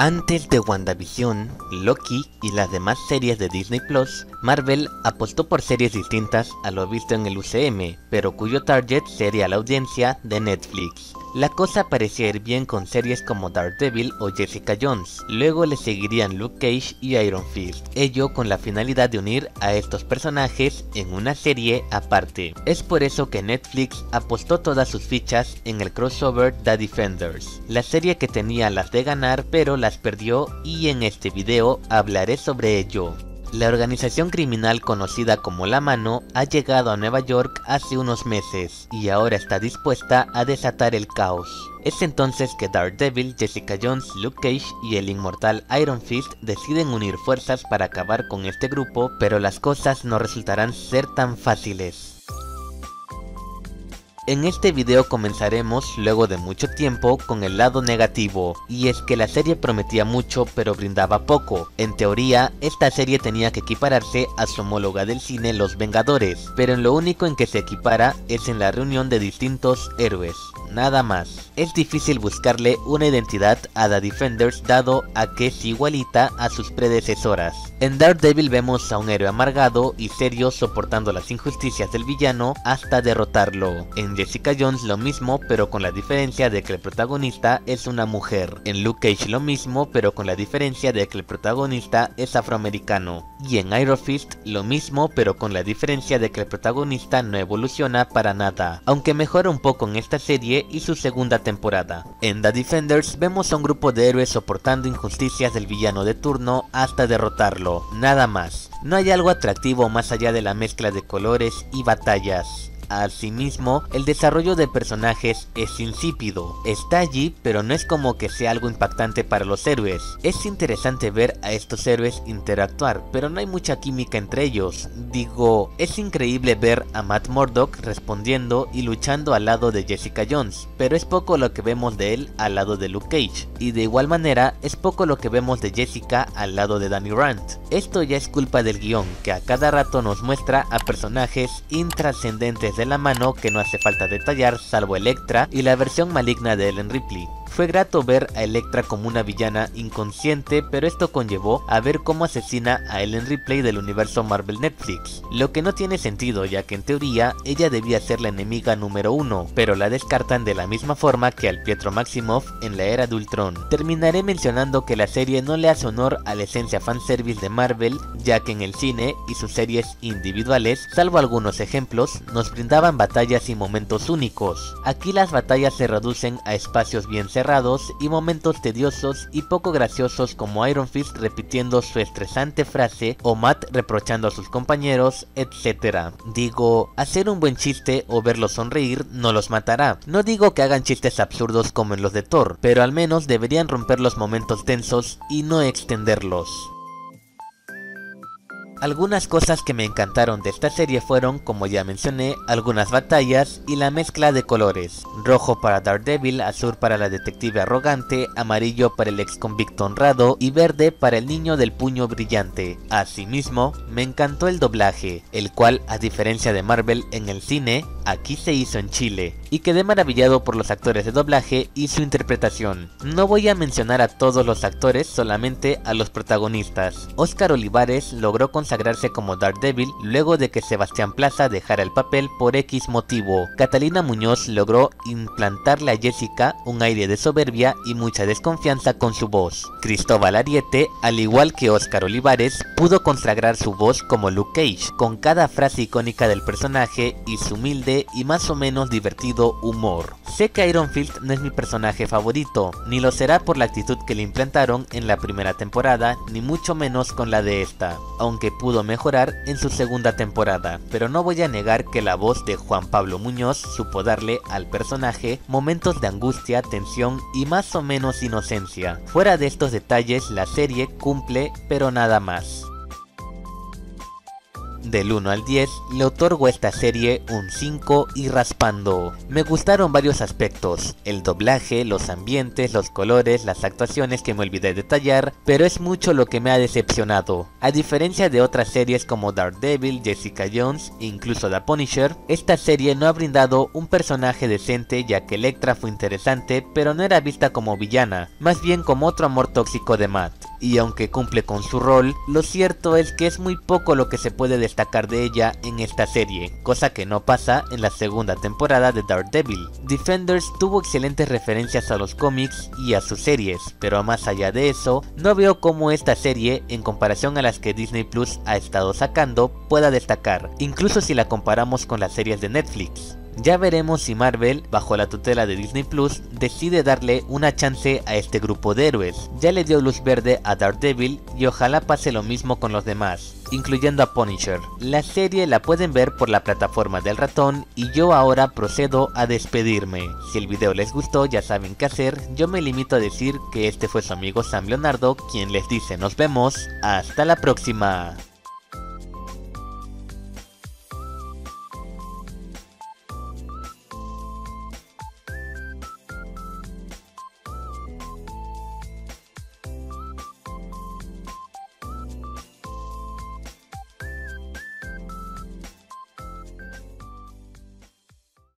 Antes de WandaVision, Loki y las demás series de Disney Plus, Marvel apostó por series distintas a lo visto en el UCM, pero cuyo target sería la audiencia de Netflix. La cosa parecía ir bien con series como Daredevil o Jessica Jones, luego le seguirían Luke Cage y Iron Fist, ello con la finalidad de unir a estos personajes en una serie aparte. Es por eso que Netflix apostó todas sus fichas en el crossover The Defenders, la serie que tenía las de ganar pero las perdió y en este video hablaré sobre ello. La organización criminal conocida como La Mano ha llegado a Nueva York hace unos meses y ahora está dispuesta a desatar el caos. Es entonces que Daredevil, Jessica Jones, Luke Cage y el inmortal Iron Fist deciden unir fuerzas para acabar con este grupo, pero las cosas no resultarán ser tan fáciles. En este video comenzaremos, luego de mucho tiempo, con el lado negativo, y es que la serie prometía mucho pero brindaba poco. En teoría, esta serie tenía que equipararse a su homóloga del cine Los Vengadores, pero en lo único en que se equipara es en la reunión de distintos héroes nada más. Es difícil buscarle una identidad a The Defenders dado a que es igualita a sus predecesoras. En Daredevil vemos a un héroe amargado y serio soportando las injusticias del villano hasta derrotarlo. En Jessica Jones lo mismo pero con la diferencia de que el protagonista es una mujer. En Luke Cage lo mismo pero con la diferencia de que el protagonista es afroamericano. Y en Iron Fist lo mismo pero con la diferencia de que el protagonista no evoluciona para nada. Aunque mejora un poco en esta serie y su segunda temporada. En The Defenders vemos a un grupo de héroes soportando injusticias del villano de turno hasta derrotarlo, nada más. No hay algo atractivo más allá de la mezcla de colores y batallas. Asimismo, el desarrollo de personajes es insípido. Está allí, pero no es como que sea algo impactante para los héroes. Es interesante ver a estos héroes interactuar, pero no hay mucha química entre ellos. Digo, es increíble ver a Matt Murdock respondiendo y luchando al lado de Jessica Jones, pero es poco lo que vemos de él al lado de Luke Cage. Y de igual manera, es poco lo que vemos de Jessica al lado de Danny Rand. Esto ya es culpa del guion, que a cada rato nos muestra a personajes intrascendentes de la mano que no hace falta detallar salvo Electra y la versión maligna de Ellen Ripley. Fue grato ver a Electra como una villana inconsciente, pero esto conllevó a ver cómo asesina a Ellen Ripley del universo Marvel Netflix, lo que no tiene sentido ya que en teoría ella debía ser la enemiga número uno, pero la descartan de la misma forma que al Pietro Maximoff en la era de Ultron. Terminaré mencionando que la serie no le hace honor a la esencia fanservice de Marvel, ya que en el cine y sus series individuales, salvo algunos ejemplos, nos brindaban batallas y momentos únicos. Aquí las batallas se reducen a espacios bien cerrados y momentos tediosos y poco graciosos como Iron Fist repitiendo su estresante frase o Matt reprochando a sus compañeros, etc. Digo, hacer un buen chiste o verlos sonreír no los matará. No digo que hagan chistes absurdos como en los de Thor, pero al menos deberían romper los momentos tensos y no extenderlos. Algunas cosas que me encantaron de esta serie fueron, como ya mencioné, algunas batallas y la mezcla de colores. Rojo para Daredevil, azul para la detective arrogante, amarillo para el ex convicto honrado y verde para el niño del puño brillante. Asimismo, me encantó el doblaje, el cual, a diferencia de Marvel en el cine, aquí se hizo en Chile, y quedé maravillado por los actores de doblaje y su interpretación. No voy a mencionar a todos los actores, solamente a los protagonistas. Oscar Olivares logró consagrarse como Daredevil luego de que Sebastián Plaza dejara el papel por X motivo. Catalina Muñoz logró implantarle a Jessica un aire de soberbia y mucha desconfianza con su voz. Cristóbal Ariete, al igual que Oscar Olivares, pudo consagrar su voz como Luke Cage, con cada frase icónica del personaje y su humilde y más o menos divertido humor. Sé que Iron Fist no es mi personaje favorito, ni lo será por la actitud que le implantaron en la primera temporada, ni mucho menos con la de esta, aunque pudo mejorar en su segunda temporada, pero no voy a negar que la voz de Juan Pablo Muñoz supo darle al personaje momentos de angustia, tensión y más o menos inocencia. Fuera de estos detalles, la serie cumple, pero nada más. Del 1 al 10, le otorgo a esta serie un 5 y raspando. Me gustaron varios aspectos, el doblaje, los ambientes, los colores, las actuaciones que me olvidé detallar, pero es mucho lo que me ha decepcionado. A diferencia de otras series como Daredevil, Jessica Jones e incluso The Punisher, esta serie no ha brindado un personaje decente ya que Electra fue interesante pero no era vista como villana, más bien como otro amor tóxico de Matt y aunque cumple con su rol, lo cierto es que es muy poco lo que se puede destacar de ella en esta serie, cosa que no pasa en la segunda temporada de Daredevil. Defenders tuvo excelentes referencias a los cómics y a sus series, pero más allá de eso, no veo cómo esta serie, en comparación a las que Disney Plus ha estado sacando, pueda destacar, incluso si la comparamos con las series de Netflix. Ya veremos si Marvel, bajo la tutela de Disney Plus, decide darle una chance a este grupo de héroes. Ya le dio luz verde a Daredevil y ojalá pase lo mismo con los demás, incluyendo a Punisher. La serie la pueden ver por la plataforma del ratón y yo ahora procedo a despedirme. Si el video les gustó ya saben qué hacer, yo me limito a decir que este fue su amigo Sam Leonardo quien les dice nos vemos, hasta la próxima.